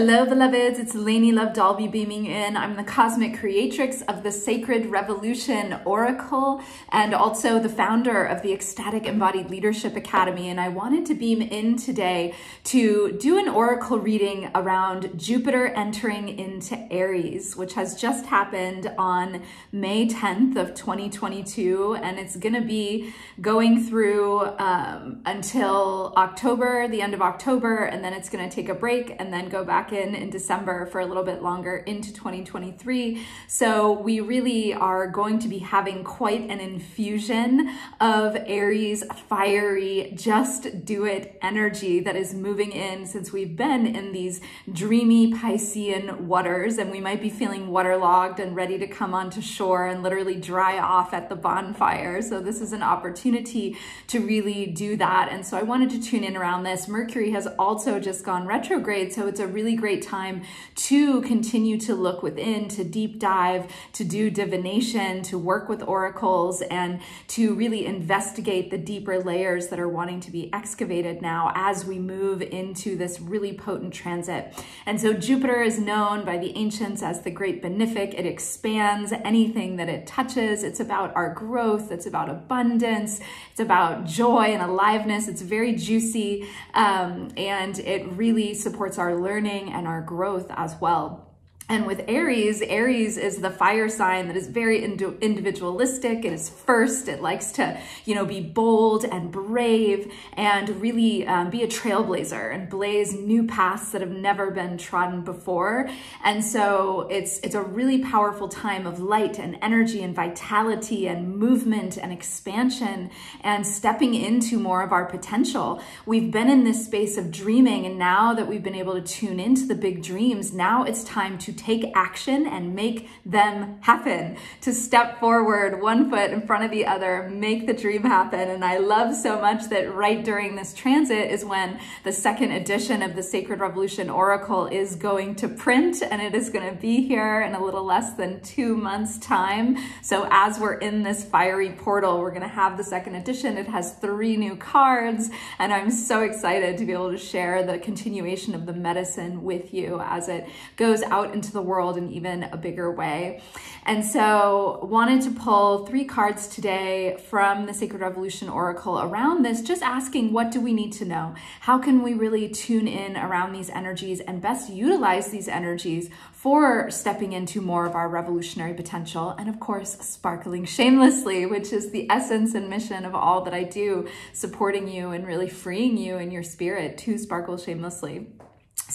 Hello, beloveds. It's Lainie Love Dalby beaming in. I'm the cosmic creatrix of the Sacred Revolution Oracle and also the founder of the Ecstatic Embodied Leadership Academy. And I wanted to beam in today to do an oracle reading around Jupiter entering into Aries, which has just happened on May 10th of 2022. And it's going to be going through um, until October, the end of October, and then it's going to take a break and then go back back in in December for a little bit longer into 2023. So we really are going to be having quite an infusion of Aries fiery, just do it energy that is moving in since we've been in these dreamy Piscean waters and we might be feeling waterlogged and ready to come onto shore and literally dry off at the bonfire. So this is an opportunity to really do that. And so I wanted to tune in around this. Mercury has also just gone retrograde. So it's a really really great time to continue to look within, to deep dive, to do divination, to work with oracles, and to really investigate the deeper layers that are wanting to be excavated now as we move into this really potent transit. And so Jupiter is known by the ancients as the great benefic. It expands anything that it touches. It's about our growth. It's about abundance. It's about joy and aliveness. It's very juicy. Um, and it really supports our learning learning and our growth as well. And with Aries, Aries is the fire sign that is very individualistic. It is first. It likes to, you know, be bold and brave and really um, be a trailblazer and blaze new paths that have never been trodden before. And so it's it's a really powerful time of light and energy and vitality and movement and expansion and stepping into more of our potential. We've been in this space of dreaming, and now that we've been able to tune into the big dreams, now it's time to take action and make them happen, to step forward one foot in front of the other, make the dream happen. And I love so much that right during this transit is when the second edition of the Sacred Revolution Oracle is going to print and it is going to be here in a little less than two months time. So as we're in this fiery portal, we're going to have the second edition. It has three new cards and I'm so excited to be able to share the continuation of the medicine with you as it goes out into into the world in even a bigger way. And so wanted to pull three cards today from the Sacred Revolution Oracle around this, just asking what do we need to know? How can we really tune in around these energies and best utilize these energies for stepping into more of our revolutionary potential? And of course, sparkling shamelessly, which is the essence and mission of all that I do, supporting you and really freeing you in your spirit to sparkle shamelessly.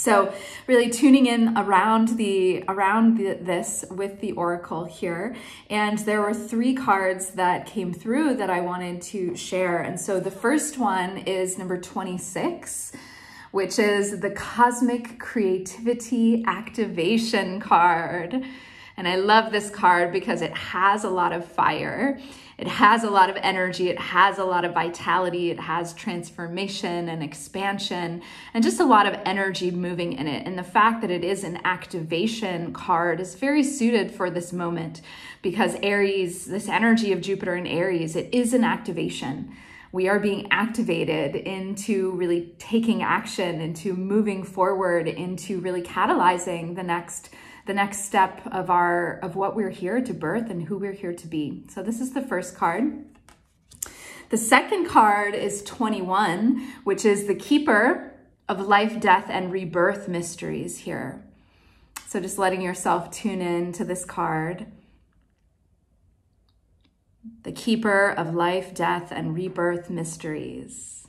So really tuning in around the around the, this with the oracle here. And there were three cards that came through that I wanted to share. And so the first one is number 26, which is the Cosmic Creativity Activation card. And I love this card because it has a lot of fire. It has a lot of energy. It has a lot of vitality. It has transformation and expansion and just a lot of energy moving in it. And the fact that it is an activation card is very suited for this moment because Aries, this energy of Jupiter and Aries, it is an activation we are being activated into really taking action, into moving forward, into really catalyzing the next the next step of our of what we're here to birth and who we're here to be. So this is the first card. The second card is 21, which is the keeper of life, death, and rebirth mysteries here. So just letting yourself tune in to this card. The keeper of life, death, and rebirth mysteries.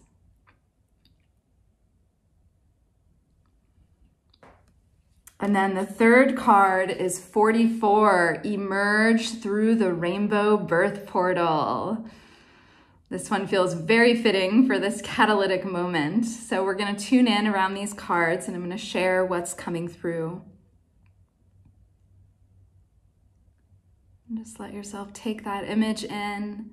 And then the third card is 44, emerge through the rainbow birth portal. This one feels very fitting for this catalytic moment. So we're gonna tune in around these cards and I'm gonna share what's coming through. Just let yourself take that image in.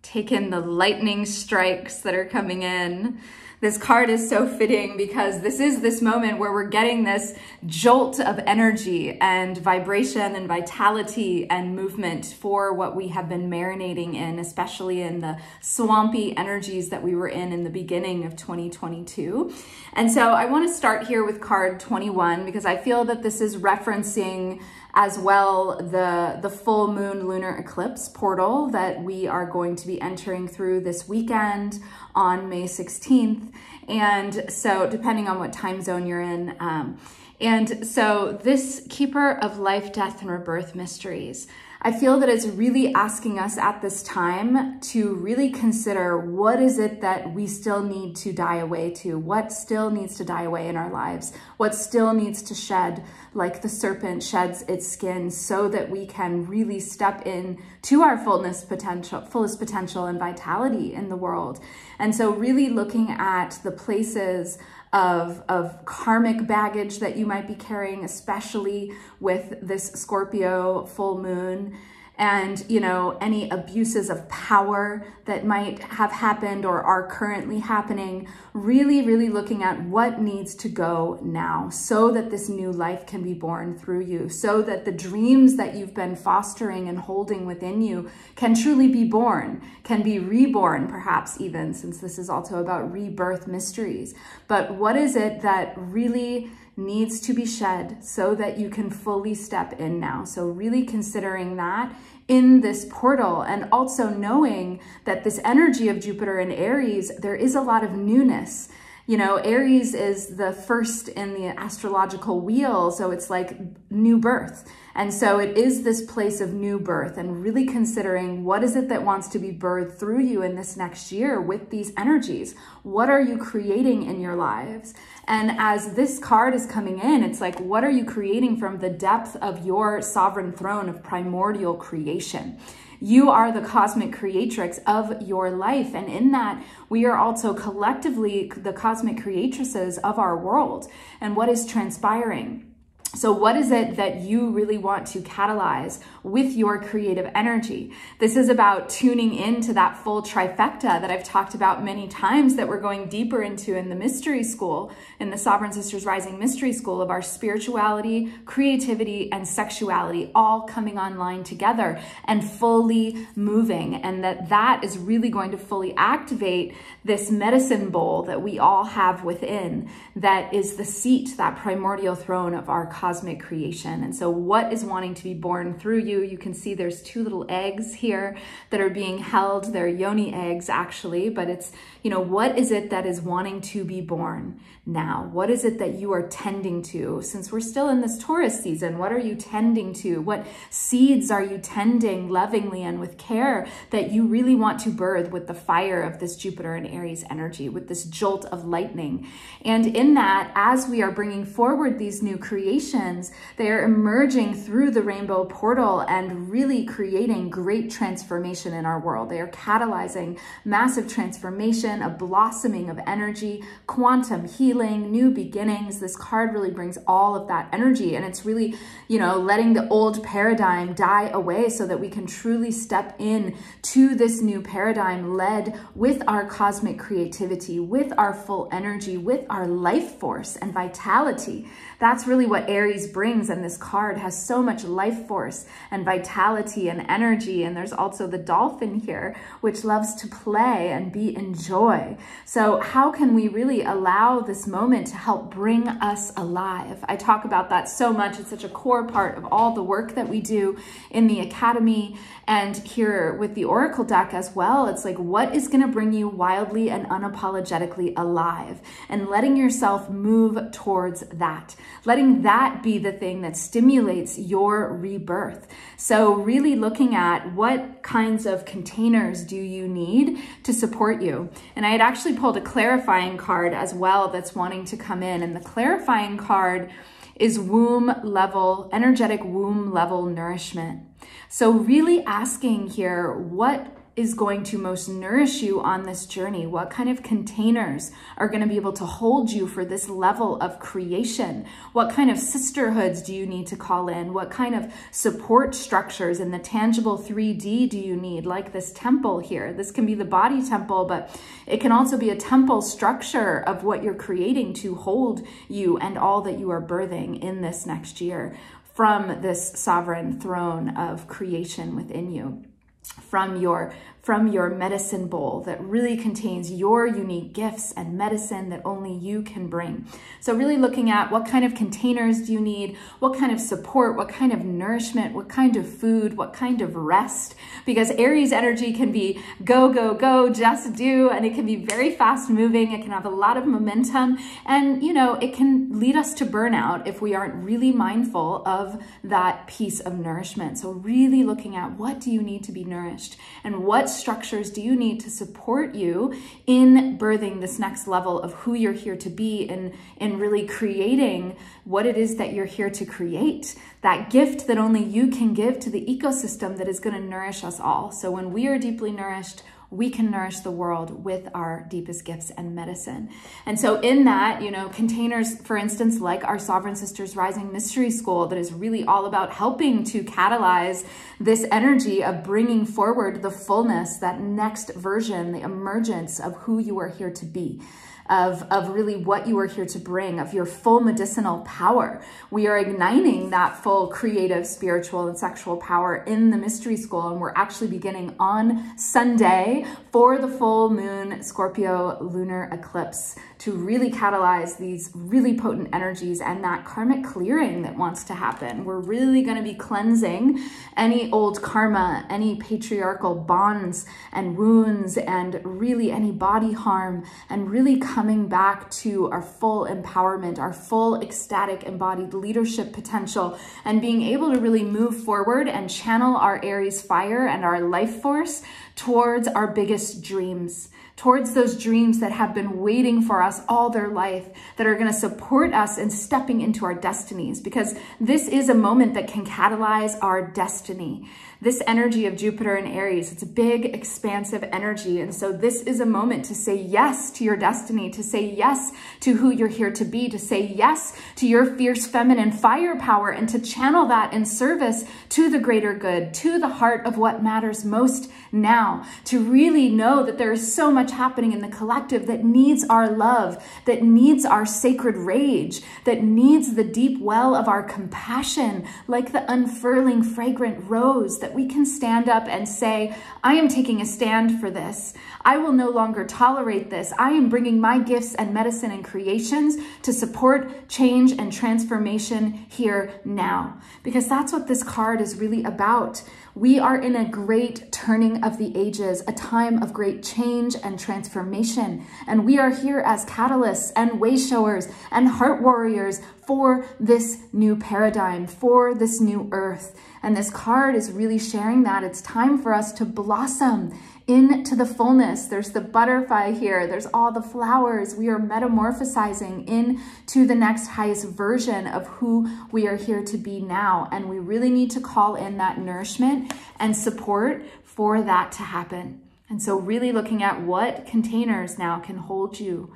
Take in the lightning strikes that are coming in This card is so fitting because this is this moment where we're getting this jolt of energy and vibration and vitality and movement for what we have been marinating in, especially in the swampy energies that we were in in the beginning of 2022. And so I want to start here with card 21 because I feel that this is referencing as well the, the full moon lunar eclipse portal that we are going to be entering through this weekend on May 16th. And so depending on what time zone you're in, um, and so this keeper of life, death, and rebirth mysteries, I feel that it's really asking us at this time to really consider what is it that we still need to die away to? What still needs to die away in our lives? What still needs to shed like the serpent sheds its skin so that we can really step in to our fullness potential, fullest potential and vitality in the world. And so really looking at the places of, of karmic baggage that you might be carrying, especially with this Scorpio full moon and you know any abuses of power that might have happened or are currently happening really really looking at what needs to go now so that this new life can be born through you so that the dreams that you've been fostering and holding within you can truly be born can be reborn perhaps even since this is also about rebirth mysteries. But what is it that really needs to be shed so that you can fully step in now. So really considering that in this portal and also knowing that this energy of Jupiter and Aries, there is a lot of newness. You know, Aries is the first in the astrological wheel, so it's like new birth. And so it is this place of new birth and really considering what is it that wants to be birthed through you in this next year with these energies? What are you creating in your lives? And as this card is coming in, it's like, what are you creating from the depth of your sovereign throne of primordial creation? You are the cosmic creatrix of your life. And in that, we are also collectively the cosmic creatresses of our world and what is transpiring. So, what is it that you really want to catalyze with your creative energy? This is about tuning into that full trifecta that I've talked about many times that we're going deeper into in the mystery school, in the Sovereign Sisters Rising Mystery School of our spirituality, creativity, and sexuality all coming online together and fully moving. And that that is really going to fully activate this medicine bowl that we all have within that is the seat, that primordial throne of our cosmic creation. And so what is wanting to be born through you? You can see there's two little eggs here that are being held. They're yoni eggs actually, but it's, you know, what is it that is wanting to be born now? What is it that you are tending to? Since we're still in this Taurus season, what are you tending to? What seeds are you tending lovingly and with care that you really want to birth with the fire of this Jupiter and Aries energy, with this jolt of lightning? And in that, as we are bringing forward these new creations, they are emerging through the rainbow portal and really creating great transformation in our world. They are catalyzing massive transformation, a blossoming of energy, quantum healing, new beginnings. This card really brings all of that energy and it's really, you know, letting the old paradigm die away so that we can truly step in to this new paradigm led with our cosmic creativity, with our full energy, with our life force and vitality. That's really what Aries brings. And this card has so much life force and vitality and energy. And there's also the dolphin here, which loves to play and be in joy. So how can we really allow this moment to help bring us alive? I talk about that so much. It's such a core part of all the work that we do in the academy and here with the Oracle deck as well. It's like, what is going to bring you wildly and unapologetically alive? And letting yourself move towards that letting that be the thing that stimulates your rebirth. So really looking at what kinds of containers do you need to support you. And I had actually pulled a clarifying card as well that's wanting to come in. And the clarifying card is womb level, energetic womb level nourishment. So really asking here, what is going to most nourish you on this journey? What kind of containers are going to be able to hold you for this level of creation? What kind of sisterhoods do you need to call in? What kind of support structures in the tangible 3D do you need? Like this temple here. This can be the body temple, but it can also be a temple structure of what you're creating to hold you and all that you are birthing in this next year from this sovereign throne of creation within you from your from your medicine bowl that really contains your unique gifts and medicine that only you can bring. So really looking at what kind of containers do you need, what kind of support, what kind of nourishment, what kind of food, what kind of rest, because Aries energy can be go, go, go, just do, and it can be very fast moving. It can have a lot of momentum and, you know, it can lead us to burnout if we aren't really mindful of that piece of nourishment. So really looking at what do you need to be nourished and what structures do you need to support you in birthing this next level of who you're here to be and in really creating what it is that you're here to create? That gift that only you can give to the ecosystem that is going to nourish us all. So when we are deeply nourished we can nourish the world with our deepest gifts and medicine. And so in that, you know, containers, for instance, like our Sovereign Sisters Rising Mystery School that is really all about helping to catalyze this energy of bringing forward the fullness, that next version, the emergence of who you are here to be of, of really what you are here to bring, of your full medicinal power. We are igniting that full creative, spiritual, and sexual power in the mystery school. And we're actually beginning on Sunday for the full moon Scorpio lunar eclipse to really catalyze these really potent energies and that karmic clearing that wants to happen. We're really going to be cleansing any old karma, any patriarchal bonds and wounds, and really any body harm, and really coming back to our full empowerment, our full ecstatic embodied leadership potential, and being able to really move forward and channel our Aries fire and our life force towards our biggest dreams towards those dreams that have been waiting for us all their life, that are going to support us in stepping into our destinies, because this is a moment that can catalyze our destiny this energy of Jupiter and Aries, it's a big, expansive energy. And so this is a moment to say yes to your destiny, to say yes to who you're here to be, to say yes to your fierce feminine firepower and to channel that in service to the greater good, to the heart of what matters most now, to really know that there is so much happening in the collective that needs our love, that needs our sacred rage, that needs the deep well of our compassion, like the unfurling fragrant rose that that we can stand up and say, I am taking a stand for this. I will no longer tolerate this. I am bringing my gifts and medicine and creations to support change and transformation here now. Because that's what this card is really about. We are in a great turning of the ages, a time of great change and transformation. And we are here as catalysts and way showers and heart warriors for this new paradigm, for this new earth. And this card is really sharing that. It's time for us to blossom into the fullness. There's the butterfly here. There's all the flowers. We are metamorphosizing into the next highest version of who we are here to be now. And we really need to call in that nourishment and support for that to happen. And so really looking at what containers now can hold you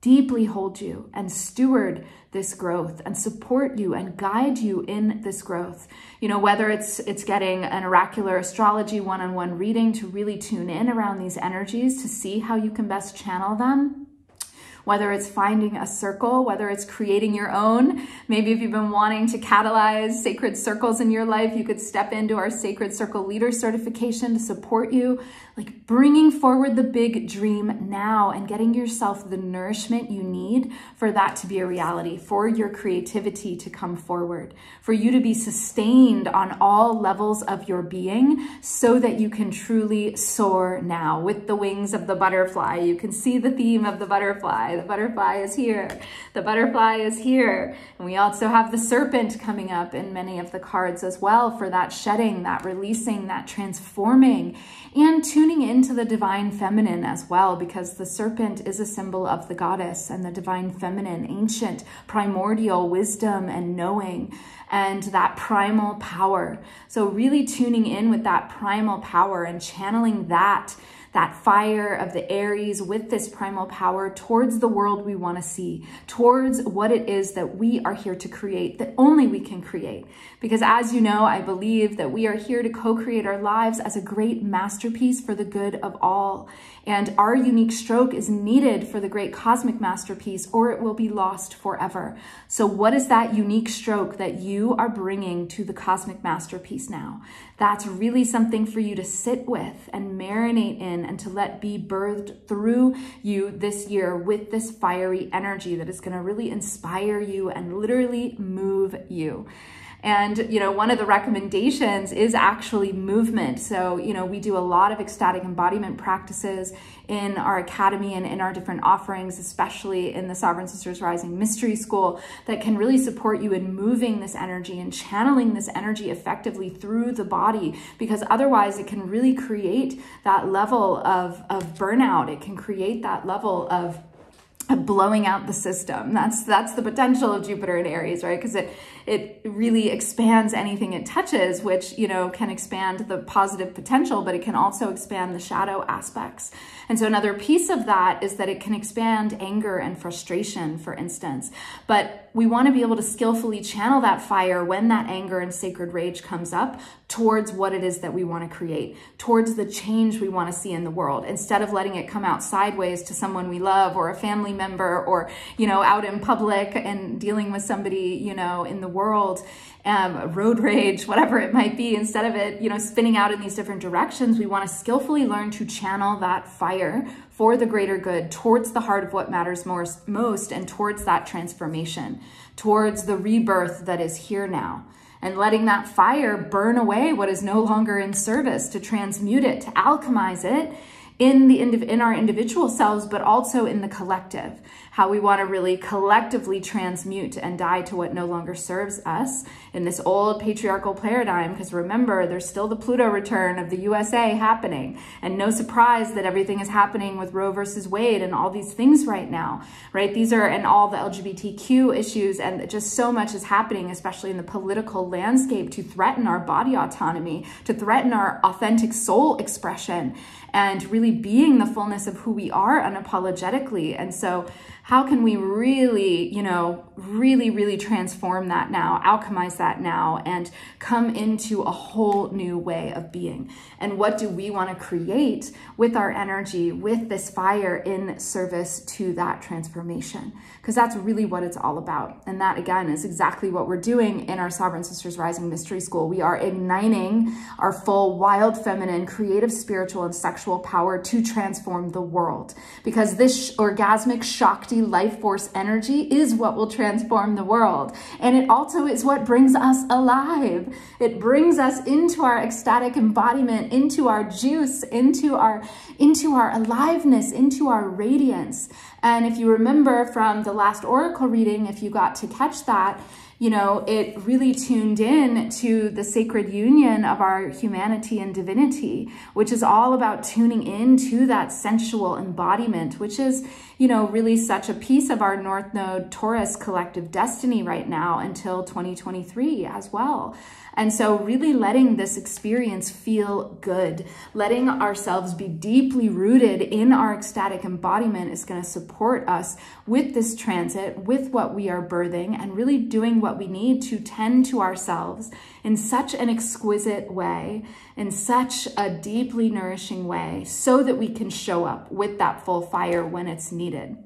deeply hold you and steward this growth and support you and guide you in this growth. You know, whether it's it's getting an oracular astrology one-on-one reading to really tune in around these energies to see how you can best channel them whether it's finding a circle, whether it's creating your own. Maybe if you've been wanting to catalyze sacred circles in your life, you could step into our Sacred Circle Leader certification to support you like bringing forward the big dream now and getting yourself the nourishment you need for that to be a reality, for your creativity to come forward, for you to be sustained on all levels of your being so that you can truly soar now with the wings of the butterfly. You can see the theme of the butterfly, The butterfly is here. The butterfly is here. And we also have the serpent coming up in many of the cards as well for that shedding, that releasing, that transforming, and tuning into the divine feminine as well, because the serpent is a symbol of the goddess and the divine feminine, ancient, primordial wisdom and knowing and that primal power. So, really tuning in with that primal power and channeling that that fire of the Aries with this primal power towards the world we want to see, towards what it is that we are here to create, that only we can create. Because as you know, I believe that we are here to co create our lives as a great masterpiece for the good of all. And our unique stroke is needed for the great cosmic masterpiece, or it will be lost forever. So, what is that unique stroke that you are bringing to the cosmic masterpiece now? That's really something for you to sit with and marinate in and to let be birthed through you this year with this fiery energy that is going to really inspire you and literally move you. And, you know, one of the recommendations is actually movement. So, you know, we do a lot of ecstatic embodiment practices in our academy and in our different offerings, especially in the Sovereign Sisters Rising Mystery School, that can really support you in moving this energy and channeling this energy effectively through the body, because otherwise it can really create that level of, of burnout. It can create that level of blowing out the system. That's that's the potential of Jupiter in Aries, right? Because it it really expands anything it touches, which you know can expand the positive potential, but it can also expand the shadow aspects. And so another piece of that is that it can expand anger and frustration, for instance. But we want to be able to skillfully channel that fire when that anger and sacred rage comes up towards what it is that we want to create, towards the change we want to see in the world, instead of letting it come out sideways to someone we love or a family member or, you know, out in public and dealing with somebody, you know, in the world um, road rage, whatever it might be, instead of it, you know, spinning out in these different directions, we want to skillfully learn to channel that fire for the greater good towards the heart of what matters most, most and towards that transformation, towards the rebirth that is here now and letting that fire burn away what is no longer in service to transmute it, to alchemize it in the in our individual selves, but also in the collective how we want to really collectively transmute and die to what no longer serves us in this old patriarchal paradigm. Because remember, there's still the Pluto return of the USA happening. And no surprise that everything is happening with Roe versus Wade and all these things right now, right? These are, and all the LGBTQ issues, and just so much is happening, especially in the political landscape, to threaten our body autonomy, to threaten our authentic soul expression, and really being the fullness of who we are unapologetically. And so, how can we really, you know, really, really transform that now, alchemize that now, and come into a whole new way of being? And what do we want to create with our energy, with this fire in service to that transformation? Because that's really what it's all about. And that, again, is exactly what we're doing in our Sovereign Sisters Rising Mystery School. We are igniting our full, wild, feminine, creative, spiritual, and sexual power to transform the world. Because this orgasmic Shakti life force energy is what will transform the world. And it also is what brings us alive. It brings us into our ecstatic embodiment, into our juice, into our, into our aliveness, into our radiance. And if you remember from the last oracle reading, if you got to catch that, you know, it really tuned in to the sacred union of our humanity and divinity, which is all about tuning in to that sensual embodiment, which is, you know, really such a piece of our North Node Taurus collective destiny right now until 2023 as well. And so really letting this experience feel good, letting ourselves be deeply rooted in our ecstatic embodiment is going to support us with this transit, with what we are birthing, and really doing what we need to tend to ourselves in such an exquisite way, in such a deeply nourishing way, so that we can show up with that full fire when it's needed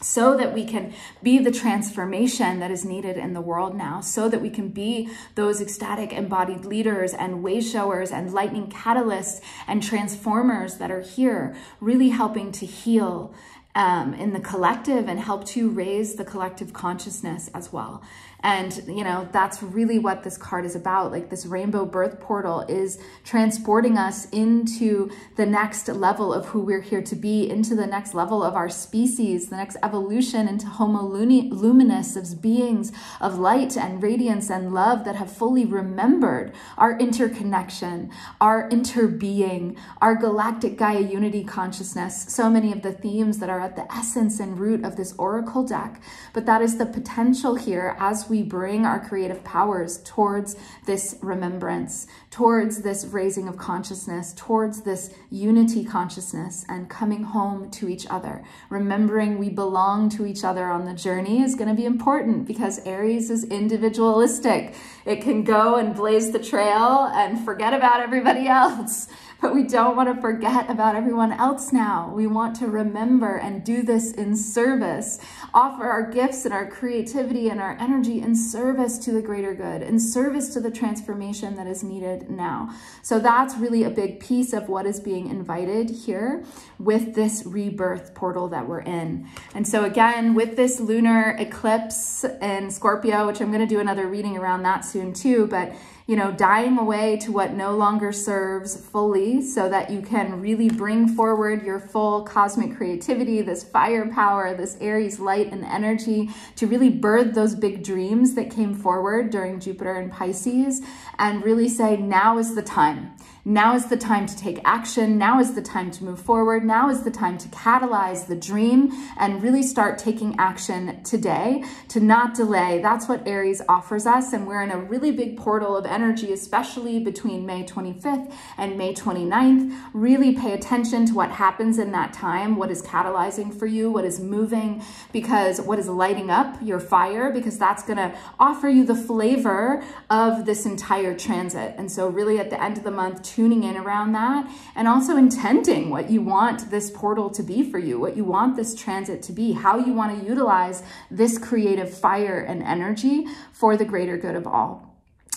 so that we can be the transformation that is needed in the world now, so that we can be those ecstatic embodied leaders and way showers and lightning catalysts and transformers that are here, really helping to heal um, in the collective and help to raise the collective consciousness as well. And, you know, that's really what this card is about. Like this rainbow birth portal is transporting us into the next level of who we're here to be, into the next level of our species, the next evolution into homo luminous beings of light and radiance and love that have fully remembered our interconnection, our interbeing, our galactic Gaia unity consciousness. So many of the themes that are at the essence and root of this oracle deck. But that is the potential here we bring our creative powers towards this remembrance, towards this raising of consciousness, towards this unity consciousness and coming home to each other. Remembering we belong to each other on the journey is going to be important because Aries is individualistic. It can go and blaze the trail and forget about everybody else. But we don't want to forget about everyone else now. We want to remember and do this in service, offer our gifts and our creativity and our energy in service to the greater good, in service to the transformation that is needed now. So that's really a big piece of what is being invited here with this rebirth portal that we're in. And so again, with this lunar eclipse in Scorpio, which I'm going to do another reading around that soon too, but you know, dying away to what no longer serves fully so that you can really bring forward your full cosmic creativity, this firepower, this Aries light and energy to really birth those big dreams that came forward during Jupiter and Pisces and really say, now is the time. Now is the time to take action. Now is the time to move forward. Now is the time to catalyze the dream and really start taking action today to not delay. That's what Aries offers us. And we're in a really big portal of energy, especially between May 25th and May 29th. Really pay attention to what happens in that time, what is catalyzing for you, what is moving, because what is lighting up your fire, because that's going to offer you the flavor of this entire transit. And so really at the end of the month, tuning in around that and also intending what you want this portal to be for you, what you want this transit to be, how you want to utilize this creative fire and energy for the greater good of all.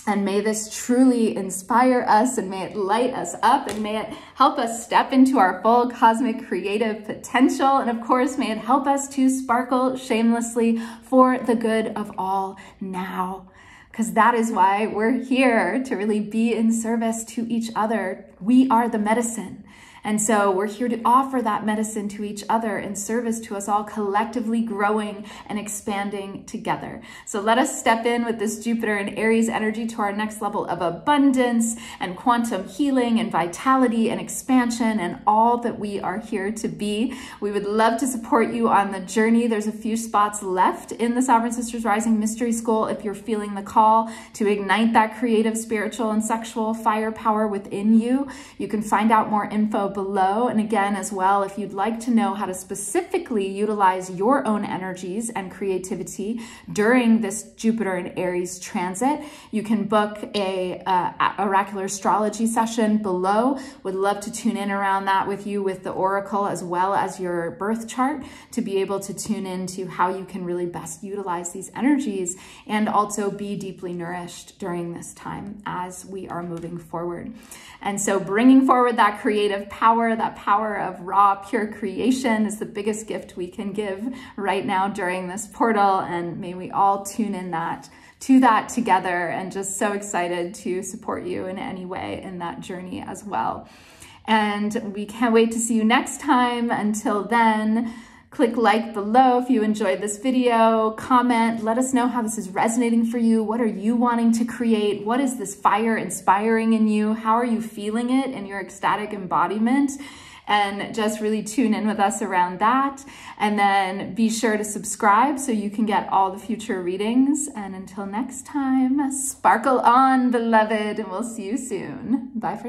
And may this truly inspire us and may it light us up and may it help us step into our full cosmic creative potential. And of course, may it help us to sparkle shamelessly for the good of all now because that is why we're here to really be in service to each other. We are the medicine. And so we're here to offer that medicine to each other in service to us all collectively growing and expanding together. So let us step in with this Jupiter and Aries energy to our next level of abundance and quantum healing and vitality and expansion and all that we are here to be. We would love to support you on the journey. There's a few spots left in the Sovereign Sisters Rising Mystery School if you're feeling the call to ignite that creative, spiritual, and sexual firepower within you. You can find out more info below. And again, as well, if you'd like to know how to specifically utilize your own energies and creativity during this Jupiter and Aries transit, you can book a uh, oracular astrology session below. Would love to tune in around that with you with the Oracle as well as your birth chart to be able to tune into how you can really best utilize these energies and also be deeply nourished during this time as we are moving forward. And so bringing forward that creative power, that power of raw, pure creation is the biggest gift we can give right now during this portal. And may we all tune in that to that together and just so excited to support you in any way in that journey as well. And we can't wait to see you next time. Until then, Click like below if you enjoyed this video, comment, let us know how this is resonating for you. What are you wanting to create? What is this fire inspiring in you? How are you feeling it in your ecstatic embodiment? and just really tune in with us around that. And then be sure to subscribe so you can get all the future readings. And until next time, sparkle on, beloved, and we'll see you soon. Bye for now.